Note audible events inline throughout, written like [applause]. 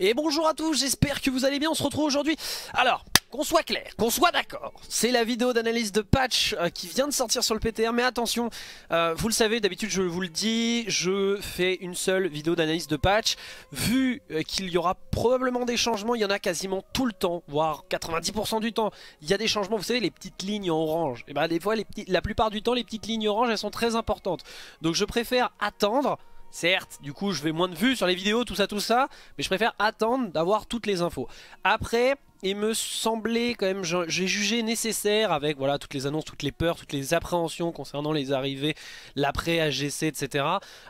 Et bonjour à tous, j'espère que vous allez bien, on se retrouve aujourd'hui. Alors, qu'on soit clair, qu'on soit d'accord, c'est la vidéo d'analyse de patch euh, qui vient de sortir sur le PTR, mais attention, euh, vous le savez, d'habitude je vous le dis, je fais une seule vidéo d'analyse de patch. Vu euh, qu'il y aura probablement des changements, il y en a quasiment tout le temps, voire 90% du temps, il y a des changements, vous savez, les petites lignes en orange. Et ben des fois, la plupart du temps, les petites lignes orange, elles sont très importantes. Donc je préfère attendre Certes, du coup je vais moins de vues sur les vidéos, tout ça, tout ça, mais je préfère attendre d'avoir toutes les infos. Après, il me semblait quand même, j'ai jugé nécessaire avec voilà toutes les annonces, toutes les peurs, toutes les appréhensions concernant les arrivées, l'après AGC, etc.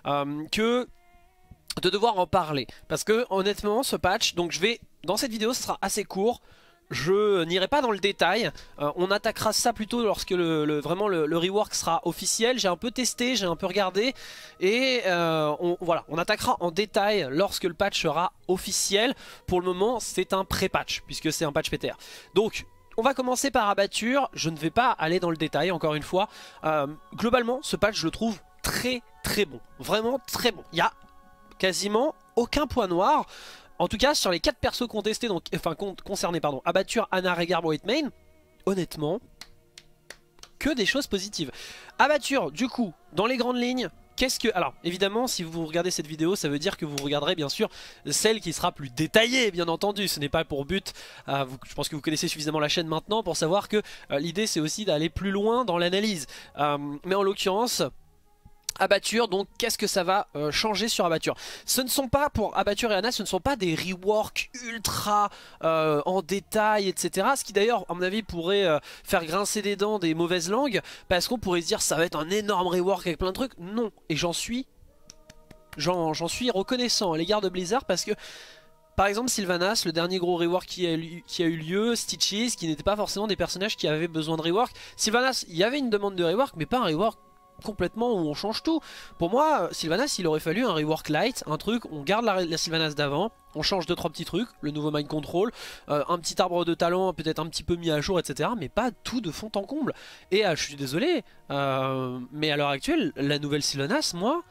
Euh, que de devoir en parler. Parce que honnêtement, ce patch, donc je vais, dans cette vidéo, ce sera assez court. Je n'irai pas dans le détail, euh, on attaquera ça plutôt lorsque le, rework sera officiel. J'ai un peu testé, j'ai un peu regardé et euh, on, voilà, on attaquera en détail lorsque le patch sera officiel. Pour le moment c'est un pré-patch puisque c'est un patch PTR. Donc on va commencer par abatture, je ne vais pas aller dans le détail encore une fois. Euh, globalement ce patch je le trouve très très bon, vraiment très bon. Il y a quasiment aucun point noir. En tout cas, sur les 4 persos contestés, donc, enfin concernés, pardon, Abatture, Anna, Regarde, Whitemane, honnêtement, que des choses positives. Abatture, du coup, dans les grandes lignes, qu'est-ce que... Alors, évidemment, si vous regardez cette vidéo, ça veut dire que vous regarderez, bien sûr, celle qui sera plus détaillée, bien entendu. Ce n'est pas pour but, euh, je pense que vous connaissez suffisamment la chaîne maintenant pour savoir que euh, l'idée, c'est aussi d'aller plus loin dans l'analyse. Euh, mais en l'occurrence... Abatture, donc qu'est-ce que ça va euh, changer sur Abatture? Ce ne sont pas, pour Abatture et Anna, ce ne sont pas des reworks ultra euh, en détail, etc. Ce qui d'ailleurs, à mon avis, pourrait euh, faire grincer des dents des mauvaises langues, parce qu'on pourrait se dire ça va être un énorme rework avec plein de trucs. Non, et j'en suis, j'en suis reconnaissant à l'égard de Blizzard, parce que par exemple Sylvanas, le dernier gros rework qui a, qui eu lieu, Stitches, qui n'étaient pas forcément des personnages qui avaient besoin de rework. Sylvanas, il y avait une demande de rework, mais pas un rework complètement où on change tout. Pour moi, Sylvanas, il aurait fallu un rework light, un truc, on garde la, Sylvanas d'avant, on change 2-3 petits trucs, le nouveau mind control, euh, un petit arbre de talent peut-être un petit peu mis à jour, etc. Mais pas tout de fond en comble. Et euh, je suis désolé, euh, mais à l'heure actuelle, la nouvelle Sylvanas, moi,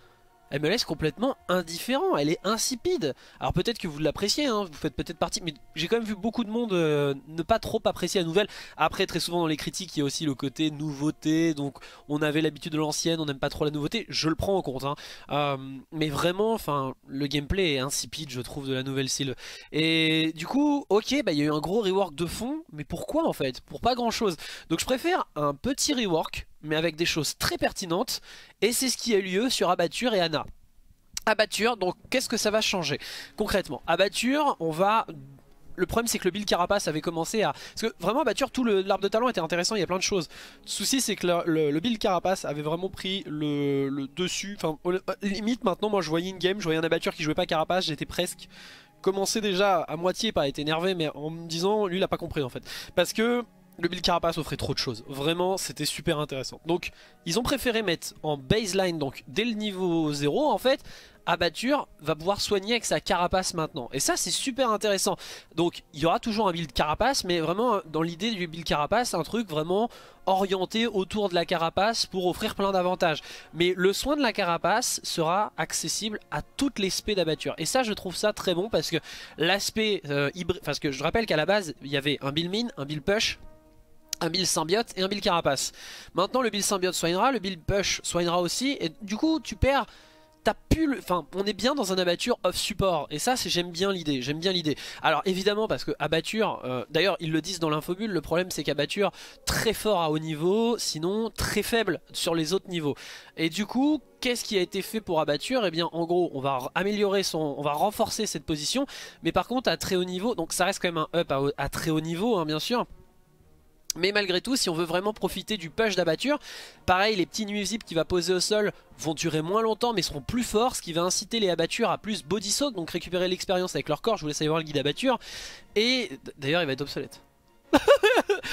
elle me laisse complètement indifférent, elle est insipide. Alors peut-être que vous l'appréciez, hein, vous faites peut-être partie, mais j'ai quand même vu beaucoup de monde euh, ne pas trop apprécier la nouvelle. Après, très souvent dans les critiques, il y a aussi le côté nouveauté, donc on avait l'habitude de l'ancienne, on n'aime pas trop la nouveauté, je le prends en compte. Hein. Euh, mais vraiment, enfin, le gameplay est insipide, je trouve, de la nouvelle style. Et du coup, ok, bah, il y a eu un gros rework de fond, mais pourquoi en fait? Pour pas grand chose. Donc je préfère un petit rework, mais avec des choses très pertinentes, et c'est ce qui a eu lieu sur Abatture et Anna. Abatture, donc qu'est-ce que ça va changer concrètement? Abatture, on va le problème c'est que le build carapace avait commencé à... Parce que vraiment Abatture, tout l'arbre de talent était intéressant, il y a plein de choses. Le souci c'est que le, build carapace avait vraiment pris le, dessus. Enfin, limite maintenant, moi je voyais une game, je voyais un Abatture qui jouait pas carapace, j'étais presque commencé déjà à moitié, pas être énervé, mais en me disant, lui il a pas compris en fait. Parce que le build carapace offrait trop de choses. Vraiment, c'était super intéressant. Donc, ils ont préféré mettre en baseline, donc dès le niveau 0, en fait, Abatture va pouvoir soigner avec sa carapace maintenant. Et ça, c'est super intéressant. Donc, il y aura toujours un build carapace, mais vraiment, dans l'idée du build carapace, un truc vraiment orienté autour de la carapace pour offrir plein d'avantages. Mais le soin de la carapace sera accessible à toutes les spées d'abatture. Et ça, je trouve ça très bon parce que l'aspect euh, hybride... Parce que je rappelle qu'à la base, il y avait un build mine, un build push un build symbiote et un build carapace. Maintenant le build symbiote soignera, le build push soignera aussi et du coup tu perds t'as pu. Enfin, on est bien dans un abatture off support. Et ça, j'aime bien l'idée. J'aime bien l'idée. Alors, évidemment, parce que abatture... Euh, d'ailleurs, ils le disent dans l'infobule, le problème, c'est qu'abatture, très fort à haut niveau, sinon très faible sur les autres niveaux. Et du coup, qu'est-ce qui a été fait pour abatture Eh bien, en gros, on va améliorer son... On va renforcer cette position. Mais par contre, à très haut niveau... Donc, ça reste quand même un up à, très haut niveau, hein, bien sûr. Mais malgré tout, si on veut vraiment profiter du push d'abatture, pareil, les petits nuisibles qui va poser au sol vont durer moins longtemps mais seront plus forts, ce qui va inciter les abattures à plus body soak, donc récupérer l'expérience avec leur corps. Je vous laisse aller voir le guide abatture. Et d'ailleurs, il va être obsolète. [laughs]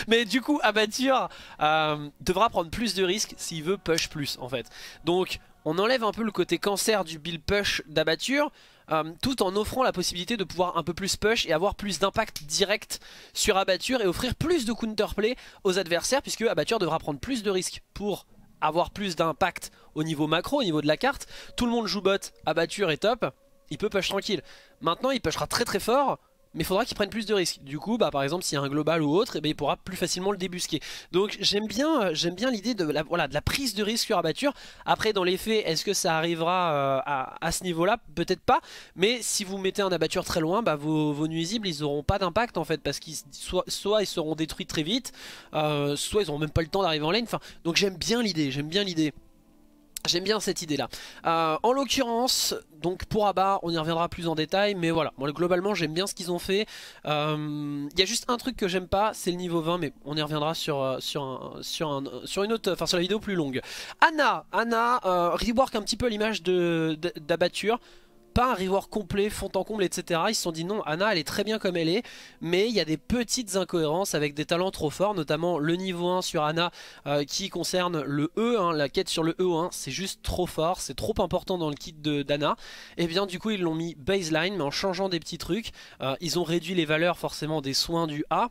mais du coup, abatture euh, devra prendre plus de risques s'il veut push plus en fait. Donc, on enlève un peu le côté cancer du build push d'abatture euh, tout en offrant la possibilité de pouvoir un peu plus push et avoir plus d'impact direct sur abatture et offrir plus de counterplay aux adversaires puisque abatture devra prendre plus de risques pour avoir plus d'impact au niveau macro, au niveau de la carte. Tout le monde joue bot, abatture est top. il peut push tranquille. Maintenant il pushera très très fort mais il faudra qu'il prenne plus de risques. Du coup, bah, par exemple, s'il y a un global ou autre, eh ben, il pourra plus facilement le débusquer. Donc j'aime bien, euh, j'aime bien l'idée de la, prise de risque sur abatture. Après, dans les faits, est-ce que ça arrivera euh, à, ce niveau-là? Peut-être pas. Mais si vous mettez un abatture très loin, bah, vos, nuisibles, ils n'auront pas d'impact en fait, parce qu'ils soit, ils seront détruits très vite, euh, soit ils n'auront même pas le temps d'arriver en lane. Donc j'aime bien l'idée, j'aime bien l'idée. J'aime bien cette idée là. Euh, en l'occurrence, donc pour Abba, on y reviendra plus en détail, mais voilà, globalement j'aime bien ce qu'ils ont fait. Il euh, y a juste un truc que j'aime pas, c'est le niveau 20, mais on y reviendra sur, euh, sur, un, sur, un, sur une autre, enfin sur la vidéo plus longue. Anna, Anna, rework un petit peu l'image d'abatture pas un rework complet, fond en comble, etc. Ils se sont dit non, Anna elle est très bien comme elle est, mais il y a des petites incohérences avec des talents trop forts, notamment le niveau 1 sur Anna euh, qui concerne le E, hein, la quête sur le E1, c'est juste trop fort, c'est trop important dans le kit d'Anna. Et eh bien du coup ils l'ont mis baseline, mais en changeant des petits trucs, euh, ils ont réduit les valeurs forcément des soins du A,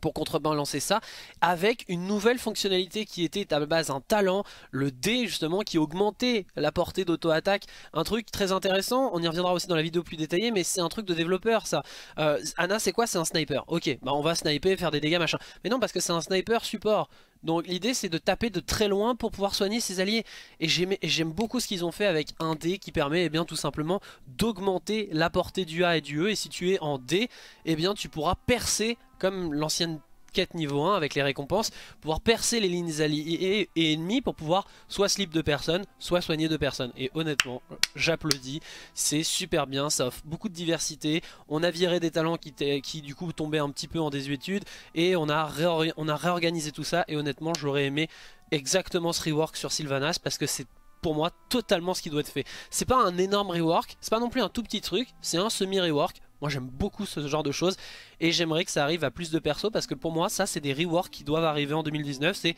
pour contrebalancer ça avec une nouvelle fonctionnalité qui était à la base un talent, le D justement qui augmentait la portée d'auto-attaque, un truc très intéressant, on y reviendra aussi dans la vidéo plus détaillée mais c'est un truc de développeur ça. Euh, Anna c'est quoi? C'est un sniper, ok bah on va sniper, faire des dégâts machin, mais non parce que c'est un sniper support, donc l'idée c'est de taper de très loin pour pouvoir soigner ses alliés. Et j'aime beaucoup ce qu'ils ont fait avec un D qui permet eh bien, tout simplement d'augmenter la portée du A et du E. Et si tu es en D, eh bien, tu pourras percer comme l'ancienne quête niveau 1 avec les récompenses, pouvoir percer les lignes alliées et ennemies pour pouvoir soit slip de personnes, soit soigner de personnes. Et honnêtement, j'applaudis, c'est super bien, ça offre beaucoup de diversité. On a viré des talents qui, du coup tombaient un petit peu en désuétude et on a, on a réorganisé tout ça et honnêtement j'aurais aimé exactement ce rework sur Sylvanas parce que c'est pour moi totalement ce qui doit être fait. C'est pas un énorme rework, c'est pas non plus un tout petit truc, c'est un semi-rework. Moi j'aime beaucoup ce genre de choses et j'aimerais que ça arrive à plus de persos parce que pour moi ça c'est des reworks qui doivent arriver en 2019. C'est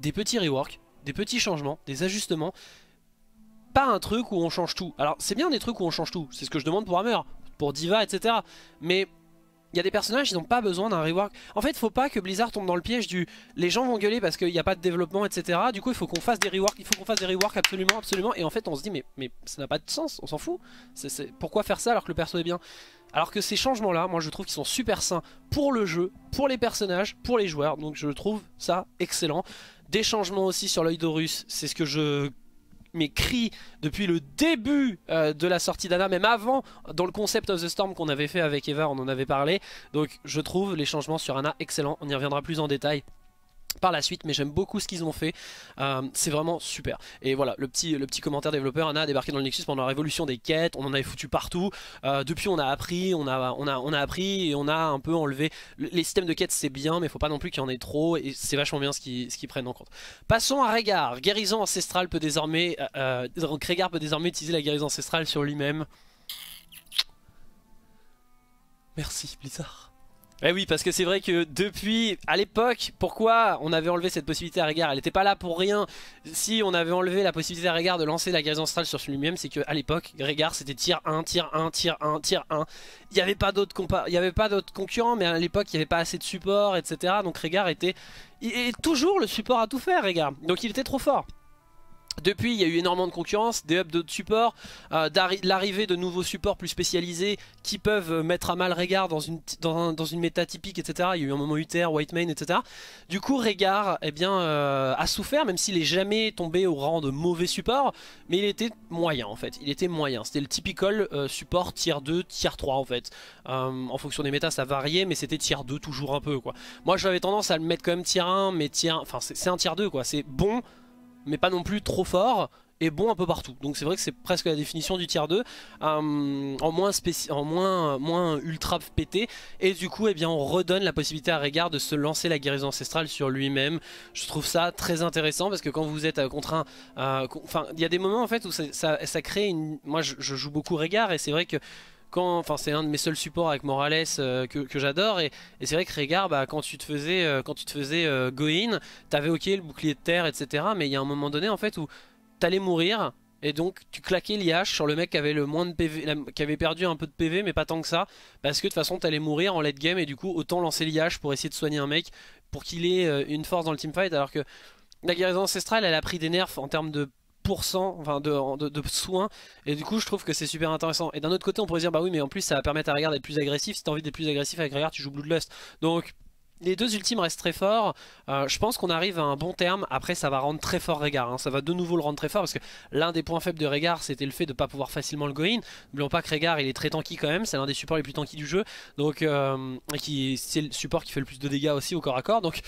des petits reworks, des petits changements, des ajustements. Pas un truc où on change tout. Alors c'est bien des trucs où on change tout, c'est ce que je demande pour Hammer, pour Diva, etc. Mais il y a des personnages, ils n'ont pas besoin d'un rework. En fait, faut pas que Blizzard tombe dans le piège du les gens vont gueuler parce qu'il n'y a pas de développement, etc. Du coup, il faut qu'on fasse des reworks, il faut qu'on fasse des reworks absolument, absolument. Et en fait, on se dit, mais ça n'a pas de sens, on s'en fout. Pourquoi faire ça alors que le perso est bien? Alors que ces changements-là, moi je trouve qu'ils sont super sains pour le jeu, pour les personnages, pour les joueurs. Donc je trouve ça excellent. Des changements aussi sur l'œil d'Horus, c'est ce que je mes cris depuis le début euh, de la sortie d'Anna, même avant, dans le concept of the Storm qu'on avait fait avec Eva, on en avait parlé. Donc je trouve les changements sur Anna excellents, on y reviendra plus en détail par la suite mais j'aime beaucoup ce qu'ils ont fait. Euh, c'est vraiment super. Et voilà le petit, le petit commentaire développeur Anna a débarqué dans le Nexus pendant la révolution des quêtes. On en avait foutu partout. Euh, depuis on a appris on a, on, a, on a appris et on a un peu enlevé. Les systèmes de quêtes c'est bien mais il faut pas non plus qu'il y en ait trop et c'est vachement bien ce qu'ils ce prennent en compte. Passons à Régard guérison ancestrale peut désormais euh, Régard peut désormais utiliser la guérison ancestrale sur lui-même. Merci Blizzard eh oui, parce que c'est vrai que depuis, à l'époque, pourquoi on avait enlevé cette possibilité à Régard? Elle n'était pas là pour rien. Si on avait enlevé la possibilité à Régard de lancer la guérison astrale sur lui-même, c'est qu'à l'époque, Régard c'était tir 1, tir 1, tir 1, tir 1. Il n'y avait pas d'autres concurrents, mais à l'époque, il n'y avait pas assez de support, etc. Donc Régard était... Est toujours le support à tout faire, Régard. Donc il était trop fort. Depuis, il y a eu énormément de concurrence, des hubs de support, euh, l'arrivée de nouveaux supports plus spécialisés qui peuvent euh, mettre à mal Régard dans une, dans, méta typique, etc. Il y a eu un moment Uther, Whitemane, etc. Du coup, Régard eh bien, euh, a souffert, même s'il est jamais tombé au rang de mauvais support, mais il était moyen en fait. Il était moyen. C'était le typical support tier 2, tier 3 en fait. en fonction des méta, ça variait, mais c'était tier 2 toujours un peu quoi. Moi, j'avais tendance à le mettre quand même tier 1, mais tier, enfin c'est un tier 2 quoi. C'est bon mais pas non plus trop fort et bon un peu partout. Donc c'est vrai que c'est presque la définition du tier 2, euh, en, moins, en moins, moins ultra pété. Et du coup, eh bien, on redonne la possibilité à Régard de se lancer la guérison ancestrale sur lui-même. Je trouve ça très intéressant parce que quand vous êtes euh, contre un... Euh, enfin, il y a des moments en fait où ça, ça, crée une... Moi, je, joue beaucoup Régard et c'est vrai que enfin c'est un de mes seuls supports avec Morales euh, que, j'adore. Et, c'est vrai que Régard bah, quand tu te faisais euh, quand tu te faisais euh, go in t'avais ok le bouclier de terre etc mais il y a un moment donné en fait où t'allais mourir et donc tu claquais l'IH sur le mec qui avait le moins de PV, qui avait perdu un peu de PV mais pas tant que ça parce que de toute façon t'allais mourir en late game et du coup autant lancer l'IH pour essayer de soigner un mec pour qu'il ait une force dans le teamfight alors que la guérison ancestrale elle a pris des nerfs en termes de enfin de, de, soins. Et du coup je trouve que c'est super intéressant. Et d'un autre côté on pourrait dire bah oui mais en plus ça va permettre à Régard d'être plus agressif si t'as envie d'être plus agressif avec Régard tu joues Bloodlust. Donc les deux ultimes restent très forts. Euh, je pense qu'on arrive à un bon terme. Après, ça va rendre très fort Régard. Hein. Ça va de nouveau le rendre très fort parce que l'un des points faibles de Régard, c'était le fait de ne pas pouvoir facilement le go-in. N'oublions pas que Régard, il est très tanky quand même. C'est l'un des supports les plus tanky du jeu. Donc, euh, c'est le support qui fait le plus de dégâts aussi au corps à corps. Donc,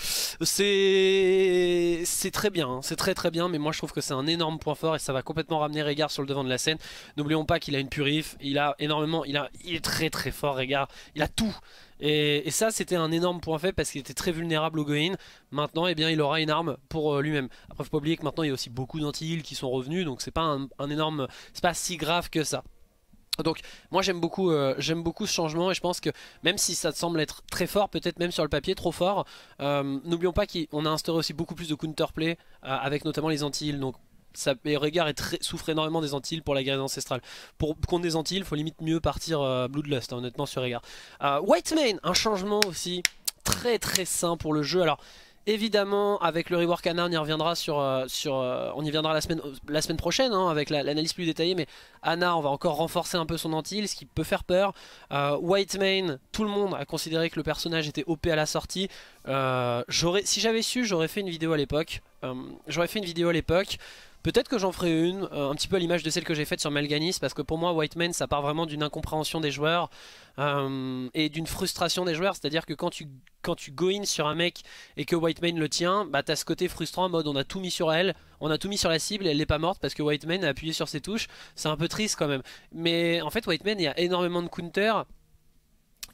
c'est très bien. Hein. C'est très très bien. Mais moi, je trouve que c'est un énorme point fort et ça va complètement ramener Régard sur le devant de la scène. N'oublions pas qu'il a une purif. Il a énormément. Il, a, il est très très fort, Régard. Il a tout. Et, ça c'était un énorme point fait parce qu'il était très vulnérable au Goin. Maintenant eh bien il aura une arme pour euh, lui-même. Après faut pas oublier que maintenant il y a aussi beaucoup d'anti-heal qui sont revenus donc c'est pas un, énorme. C'est pas si grave que ça. Donc moi j'aime beaucoup, euh, j'aime beaucoup ce changement et je pense que même si ça semble être très fort, peut-être même sur le papier trop fort, euh, n'oublions pas qu'on a instauré aussi beaucoup plus de counterplay avec notamment les anti-heal. Donc ça, Régard souffre énormément des Antilles pour la guerre ancestrale. Pour contre des Antilles, il faut limite mieux partir euh, Bloodlust, hein, honnêtement, sur Régard. Euh, Whitemane, un changement aussi très très sain pour le jeu. Alors, évidemment, avec le rework Anna, on y reviendra sur, euh, sur on y viendra la semaine, la semaine prochaine hein, avec l'analyse plus détaillée. Mais Anna, on va encore renforcer un peu son Antille, ce qui peut faire peur. Whitemane, tout le monde a considéré que le personnage était OP à la sortie. si j'avais su, j'aurais fait une vidéo à l'époque. j'aurais fait une vidéo à l'époque. Peut-être que j'en ferai une, euh, un petit peu à l'image de celle que j'ai faite sur Melganis, parce que pour moi, Whiteman, ça part vraiment d'une incompréhension des joueurs euh, et d'une frustration des joueurs. C'est-à-dire que quand tu, quand go in sur un mec et que Whiteman le tient, bah t'as ce côté frustrant en mode on a tout mis sur elle, on a tout mis sur la cible et elle n'est pas morte parce que Whiteman a appuyé sur ses touches. C'est un peu triste quand même. Mais en fait, Whiteman, il y a énormément de counters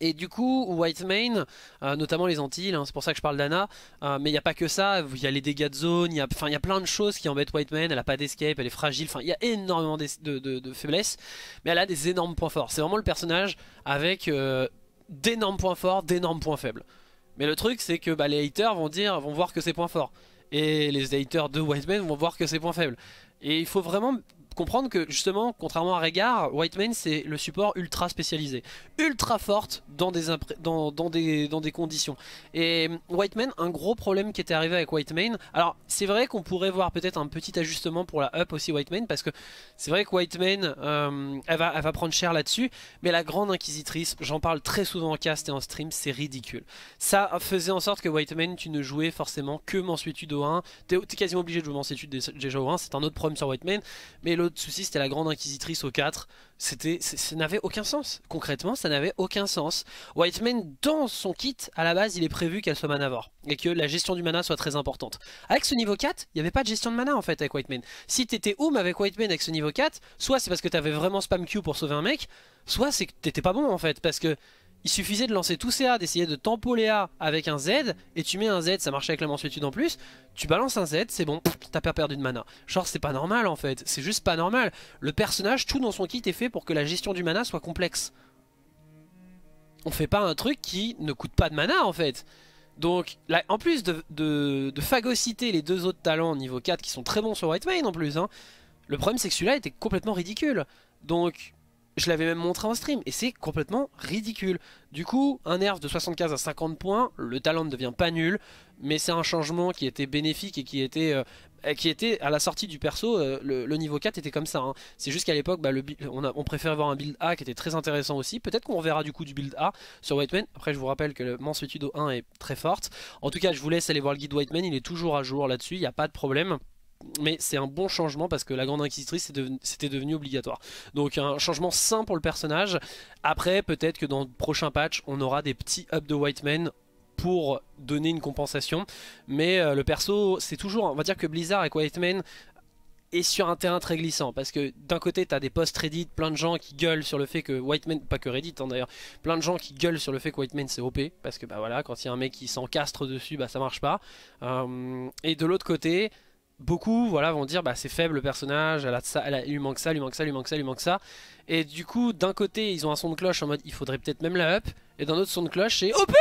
et du coup, Whitemane, euh, notamment les Antilles, hein, c'est pour ça que je parle d'Anna, euh, mais il n'y a pas que ça, il y a les dégâts de zone, il y a, plein de choses qui embêtent Whitemane, elle n'a pas d'escape, elle est fragile, enfin il y a énormément de, faiblesses, mais elle a des énormes points forts. C'est vraiment le personnage avec euh, d'énormes points forts, d'énormes points faibles. Mais le truc c'est que bah, les haters vont dire, vont voir que c'est points forts. Et les haters de Whitemane vont voir que c'est points faibles. Et il faut vraiment comprendre que justement, contrairement à Régard, Whitemane c'est le support ultra spécialisé, ultra forte dans des, dans, dans des, dans des conditions. Et Whitemane, un gros problème qui était arrivé avec Whitemane, alors c'est vrai qu'on pourrait voir peut-être un petit ajustement pour la up aussi Whitemane, parce que c'est vrai que Whitemane, euh, elle, va, elle va prendre cher là-dessus, mais la grande inquisitrice, j'en parle très souvent en cast et en stream, c'est ridicule. Ça faisait en sorte que Whitemane, tu ne jouais forcément que Mansuétude au 1, t'es es quasiment obligé de jouer Mansuétude déjà au 1, c'est un autre problème sur Whitemane, mais le l'autre souci c'était la grande inquisitrice au 4 c'était ça n'avait aucun sens. Concrètement ça n'avait aucun sens. Whiteman dans son kit à la base il est prévu qu'elle soit manavore et que la gestion du mana soit très importante. Avec ce niveau 4 il n'y avait pas de gestion de mana en fait avec Whiteman si t'étais home avec Whiteman avec ce niveau 4 soit c'est parce que t'avais vraiment spam Q pour sauver un mec soit c'est que t'étais pas bon en fait parce que il suffisait de lancer tous ces A, d'essayer de tempo les A avec un Z, et tu mets un Z, ça marchait avec la mensuétude en plus, tu balances un Z, c'est bon, t'as pas perdu de mana. Genre c'est pas normal en fait, c'est juste pas normal. Le personnage, tout dans son kit est fait pour que la gestion du mana soit complexe. On fait pas un truc qui ne coûte pas de mana en fait. Donc, en plus de, de, phagocyter les deux autres talents niveau 4 qui sont très bons sur White Main en plus, hein, le problème c'est que celui-là était complètement ridicule. Donc, je l'avais même montré en stream et c'est complètement ridicule. Du coup, un nerf de 75 à 50 points, le talent ne devient pas nul, mais c'est un changement qui était bénéfique et qui était, euh, qui était à la sortie du perso, euh, le, niveau 4 était comme ça. Hein. C'est juste qu'à l'époque, bah, on, préfère avoir un build A qui était très intéressant aussi. Peut-être qu'on verra du coup du build A sur Whiteman. Après, je vous rappelle que le Mansuetude 1 est très forte. En tout cas, je vous laisse aller voir le guide Whiteman, il est toujours à jour là-dessus, il n'y a pas de problème mais c'est un bon changement parce que la grande inquisitrice c'était devenu obligatoire. Donc un changement sain pour le personnage. Après peut-être que dans le prochain patch on aura des petits ups de Whiteman pour donner une compensation. Mais euh, le perso c'est toujours, on va dire que Blizzard avec Whiteman est sur un terrain très glissant parce que d'un côté t'as des posts Reddit, plein de gens qui gueulent sur le fait que Whiteman, pas que Reddit hein, d'ailleurs, plein de gens qui gueulent sur le fait que Whiteman c'est OP parce que bah voilà quand il y a un mec qui s'encastre dessus bah ça marche pas. Euh, et de l'autre côté beaucoup voilà, vont dire bah c'est faible le personnage, elle a ça, elle lui manque ça, lui manque ça, lui manque ça, lui manque ça. Et du coup, d'un côté, ils ont un son de cloche en mode il faudrait peut-être même la up, et d'un autre son de cloche c'est OP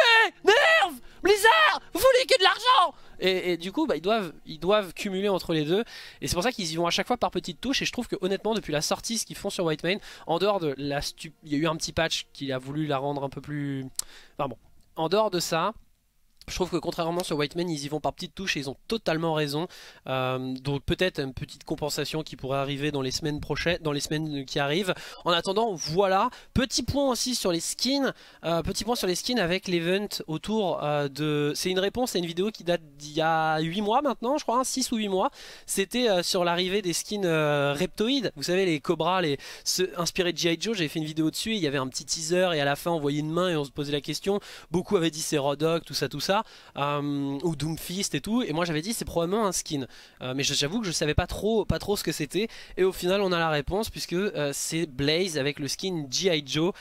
Nerve Blizzard Vous voulez que de l'argent et, du coup, bah, ils, doivent, ils doivent cumuler entre les deux. Et c'est pour ça qu'ils y vont à chaque fois par petites touches. Et je trouve que honnêtement, depuis la sortie, ce qu'ils font sur Whitemane, en dehors de la Il y a eu un petit patch qui a voulu la rendre un peu plus... Enfin bon, en dehors de ça, Je trouve que contrairement sur Whiteman, ils y vont par petites touches et ils ont totalement raison. Euh, donc peut-être une petite compensation qui pourrait arriver dans les semaines prochaines, dans les semaines qui arrivent. En attendant, voilà. Petit point aussi sur les skins. Euh, petit point sur les skins avec l'event autour euh, de. C'est une réponse à une vidéo qui date d'il y a 8 mois maintenant, je crois, 6 hein, ou 8 mois. C'était sur l'arrivée des skins reptoïdes. Vous savez, les cobras, les inspirés de G.I. Joe. J'avais fait une vidéo dessus. Il y avait un petit teaser et à la fin on voyait une main et on se posait la question. Beaucoup avaient dit c'est Rodok, tout ça, tout ça. Euh, ou Doomfist et tout, et moi j'avais dit c'est probablement un skin, euh, mais j'avoue que je savais pas trop, pas trop ce que c'était, et au final on a la réponse puisque euh, c'est Blaze avec le skin G.I. Joe,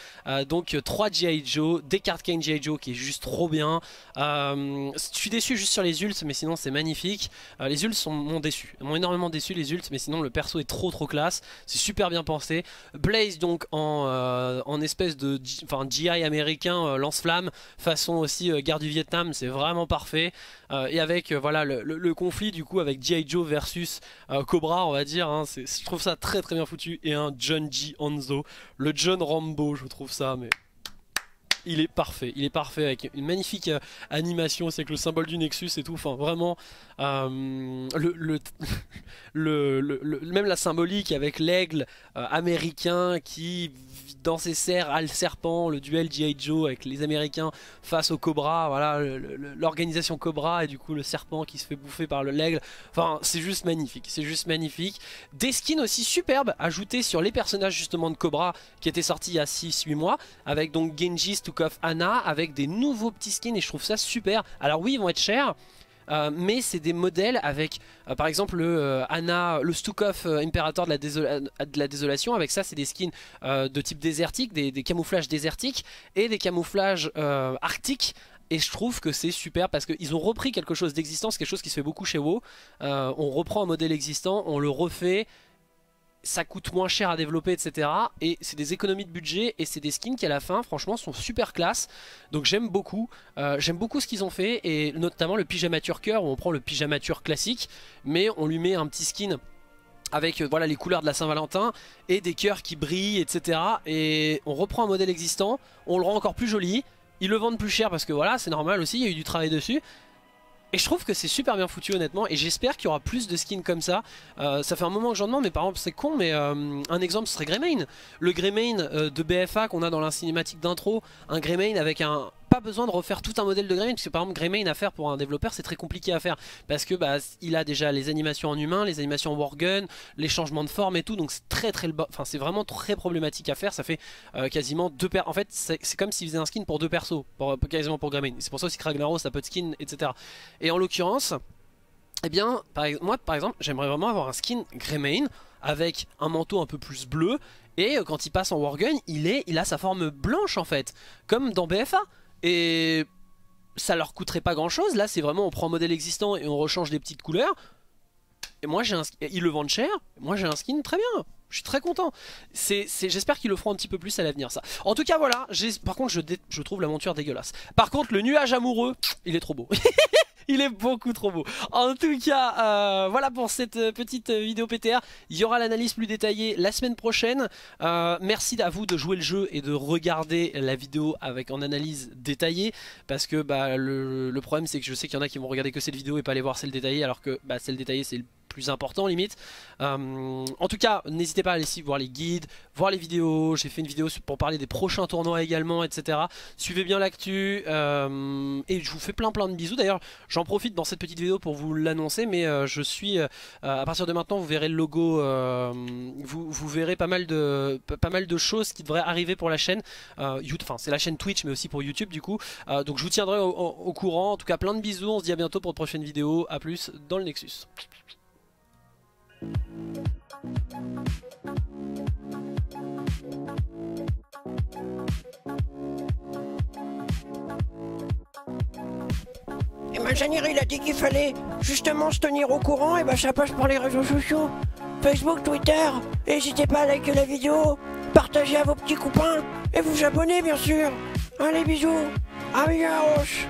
donc 3 G.I. Joe, des cartes Kane G.I. Joe qui est juste trop bien, je suis déçu juste sur les ults, mais sinon c'est magnifique, les ults m'ont déçu, m'ont énormément déçu les ults, mais sinon le perso est trop trop classe, c'est super bien pensé, Blaze donc en, en espèce de enfin GI américain lance-flamme, façon aussi guerre du Vietnam, c'est vraiment parfait. Euh, et avec euh, voilà le, conflit du coup avec G.I. Joe versus euh, Cobra, on va dire, hein, je trouve ça très très bien foutu. Et un John G. Hanzo, le John Rambo, je trouve ça, mais il est parfait, il est parfait avec une magnifique animation, c'est que le symbole du Nexus et tout, enfin vraiment, [laughs] le, le, même la symbolique avec l'aigle américain qui dans ses serres a le serpent, le duel G.I. Joe avec les Américains face au Cobra, voilà l'organisation Cobra et du coup le serpent qui se fait bouffer par le l'aigle. Enfin c'est juste magnifique, c'est juste magnifique. Des skins aussi superbes ajoutés sur les personnages justement de Cobra qui étaient sortis il y a 6-8 mois avec donc Genji, Stukov, Anna avec des nouveaux petits skins et je trouve ça super. Alors oui ils vont être chers euh, mais c'est des modèles avec euh, par exemple le euh, Anna, le Stukov Imperator de la, désolation avec ça c'est des skins de type désertique, des, camouflages désertiques et des camouflages arctiques et je trouve que c'est super parce qu'ils ont repris quelque chose d'existant, c'est quelque chose qui se fait beaucoup chez WoW. on reprend un modèle existant, on le refait ça coûte moins cher à développer etc et c'est des économies de budget et c'est des skins qui à la fin franchement sont super classe. Donc j'aime beaucoup euh, j'aime beaucoup ce qu'ils ont fait et notamment le pyjama turqueur où on prend le pyjama turc classique mais on lui met un petit skin avec euh, voilà les couleurs de la Saint-Valentin et des cœurs qui brillent etc et on reprend un modèle existant on le rend encore plus joli. Ils le vendent plus cher parce que voilà c'est normal aussi il y a eu du travail dessus et je trouve que c'est super bien foutu honnêtement et j'espère qu'il y aura plus de skins comme ça. Euh, ça fait un moment que j'en demande mais par exemple c'est con mais euh, un exemple ce serait Greymane. Le Greymane euh, de BFA qu'on a dans la cinématique d'intro, un Greymane avec un, pas besoin de refaire tout un modèle de Greymane parce que par exemple Greymane à faire pour un développeur c'est très compliqué à faire. Parce que bah, il a déjà les animations en humain, les animations en wargun, les changements de forme et tout. Donc c'est très très enfin c'est vraiment très problématique à faire. Ça fait euh, quasiment deux per en fait c'est comme s'il faisait un skin pour deux persos. Pour, quasiment pour Greymane c'est pour ça aussi que Ragnaros ça peut de skin etc et en l'occurrence eh bien par, moi par exemple j'aimerais vraiment avoir un skin Greymane avec un manteau un peu plus bleu. Et euh, quand il passe en wargun il, est, il a sa forme blanche en fait. Comme dans BFA et ça leur coûterait pas grand chose. Là, c'est vraiment on prend un modèle existant et on rechange des petites couleurs. Et moi, j'ai un... ils le vendent cher. Moi, j'ai un skin très bien. Je suis très content. J'espère qu'ils le feront un petit peu plus à l'avenir, ça. En tout cas, voilà. Par contre, je, je trouve la monture dégueulasse. Par contre, le nuage amoureux, il est trop beau. [laughs] Il est beaucoup trop beau. En tout cas, euh, voilà pour cette euh, petite euh, vidéo PTR. Il y aura l'analyse plus détaillée la semaine prochaine. merci à vous de jouer le jeu et de regarder la vidéo avec en analyse détaillée. Parce que bah, le, problème c'est que je sais qu'il y en a qui vont regarder que cette vidéo et pas aller voir celle détaillée. Alors que bah, celle détaillée c'est le plus important limite. Euh, en tout cas, n'hésitez pas à aller voir les guides, voir les vidéos. J'ai fait une vidéo pour parler des prochains tournois également, etc. Suivez bien l'actu. Euh, et je vous fais plein plein de bisous. D'ailleurs, j'en profite dans cette petite vidéo pour vous l'annoncer. Mais euh, je suis, à partir de maintenant, vous verrez le logo. Vous, vous, verrez pas mal, de, pas mal de choses qui devraient arriver pour la chaîne. Enfin, c'est la chaîne Twitch, mais aussi pour YouTube du coup. donc je vous tiendrai au, au courant. En tout cas, plein de bisous. On se dit à bientôt pour de prochaines vidéos. A plus dans le Nexus. Et ben il a dit qu'il fallait justement se tenir au courant, et ben ça passe par les réseaux sociaux. Facebook, Twitter, n'hésitez pas à liker la vidéo, partager à vos petits copains, et vous abonner bien sûr. Allez bisous, amigos